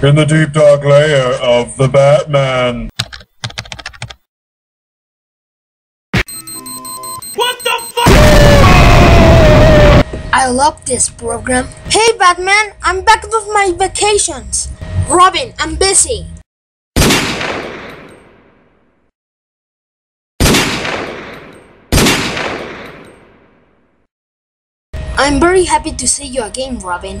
in the deep dark layer of the Batman. What the fuck? I love this program. Hey Batman, I'm back with my vacations. Robin, I'm busy. I'm very happy to see you again, Robin.